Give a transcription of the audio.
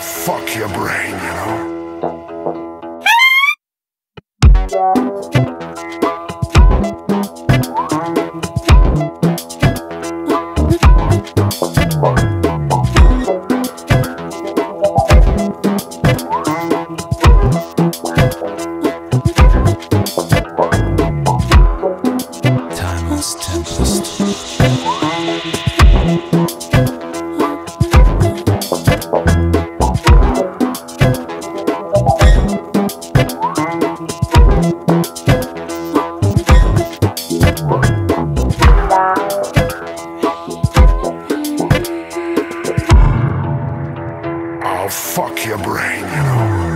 fuck your brain, you know? fuck your brain, you know.